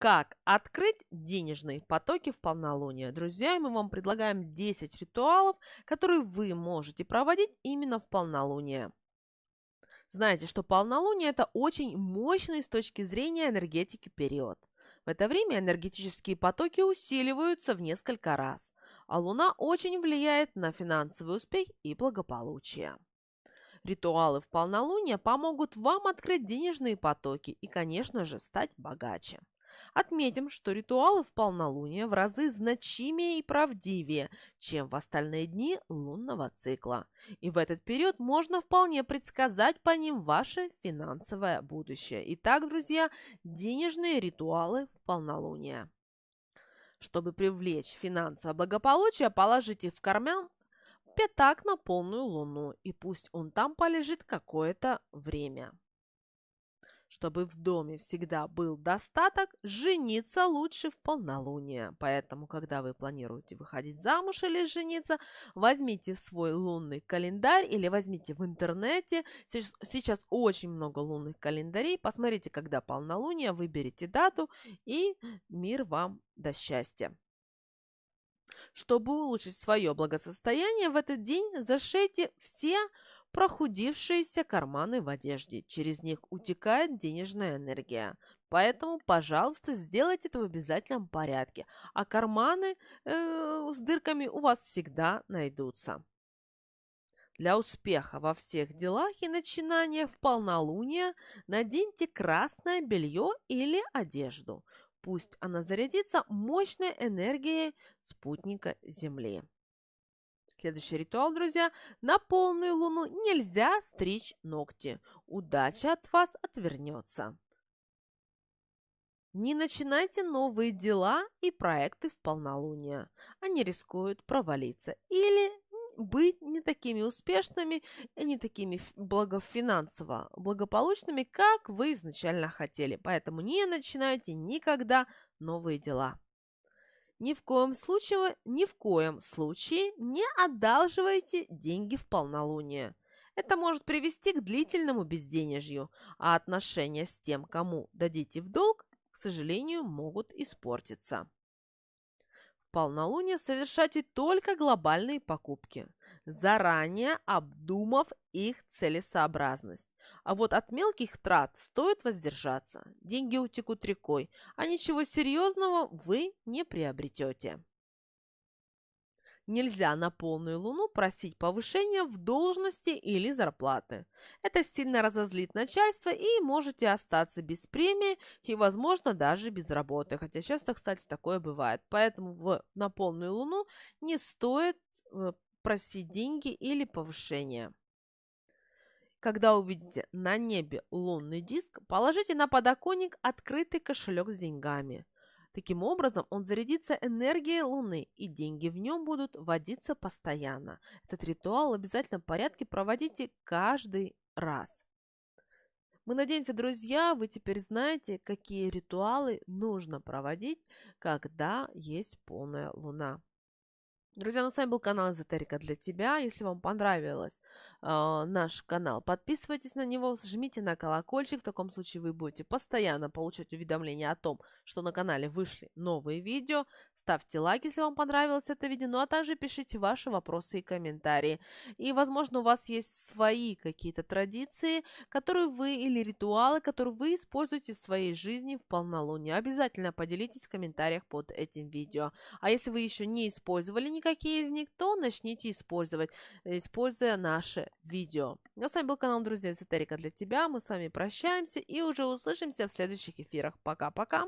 Как открыть денежные потоки в полнолуние? Друзья, мы вам предлагаем 10 ритуалов, которые вы можете проводить именно в полнолуние. Знаете, что полнолуние – это очень мощный с точки зрения энергетики период. В это время энергетические потоки усиливаются в несколько раз, а Луна очень влияет на финансовый успех и благополучие. Ритуалы в полнолуние помогут вам открыть денежные потоки и, конечно же, стать богаче. Отметим, что ритуалы в полнолуние в разы значимее и правдивее, чем в остальные дни лунного цикла. И в этот период можно вполне предсказать по ним ваше финансовое будущее. Итак, друзья, денежные ритуалы в полнолуние. Чтобы привлечь финансовое благополучие, положите в карман пятак на полную луну, и пусть он там полежит какое-то время. Чтобы в доме всегда был достаток, жениться лучше в полнолуние. Поэтому, когда вы планируете выходить замуж или жениться, возьмите свой лунный календарь или возьмите в интернете. Сейчас, сейчас очень много лунных календарей. Посмотрите, когда полнолуние, выберите дату и мир вам до счастья. Чтобы улучшить свое благосостояние в этот день, зашейте все прохудившиеся карманы в одежде. Через них утекает денежная энергия. Поэтому, пожалуйста, сделайте это в обязательном порядке. А карманы э, с дырками у вас всегда найдутся. Для успеха во всех делах и начинаниях в полнолуние наденьте красное белье или одежду. Пусть она зарядится мощной энергией спутника Земли. Следующий ритуал, друзья. На полную луну нельзя стричь ногти. Удача от вас отвернется. Не начинайте новые дела и проекты в полнолуние. Они рискуют провалиться или быть не такими успешными и не такими благофинансово благополучными, как вы изначально хотели. Поэтому не начинайте никогда новые дела. Ни в коем случае, ни в коем случае не одалживайте деньги в полнолуние. Это может привести к длительному безденежью, а отношения с тем, кому дадите в долг, к сожалению, могут испортиться полнолуние совершайте только глобальные покупки, заранее обдумав их целесообразность. А вот от мелких трат стоит воздержаться. Деньги утекут рекой, а ничего серьезного вы не приобретете. Нельзя на полную луну просить повышения в должности или зарплаты. Это сильно разозлит начальство и можете остаться без премии и, возможно, даже без работы. Хотя часто, кстати, такое бывает. Поэтому в, на полную луну не стоит э, просить деньги или повышение. Когда увидите на небе лунный диск, положите на подоконник открытый кошелек с деньгами – Таким образом, он зарядится энергией Луны, и деньги в нем будут водиться постоянно. Этот ритуал в обязательном порядке проводите каждый раз. Мы надеемся, друзья, вы теперь знаете, какие ритуалы нужно проводить, когда есть полная луна. Друзья, ну с вами был канал Эзотерика для тебя. Если вам понравилось э, наш канал, подписывайтесь на него, жмите на колокольчик. В таком случае вы будете постоянно получать уведомления о том, что на канале вышли новые видео. Ставьте лайк, если вам понравилось это видео, ну а также пишите ваши вопросы и комментарии. И, возможно, у вас есть свои какие-то традиции, которые вы или ритуалы, которые вы используете в своей жизни в полнолуние. Обязательно поделитесь в комментариях под этим видео. А если вы еще не использовали никакие из них, то начните использовать, используя наше видео. Ну, с вами был канал Друзья Эзотерика для тебя. Мы с вами прощаемся и уже услышимся в следующих эфирах. Пока-пока!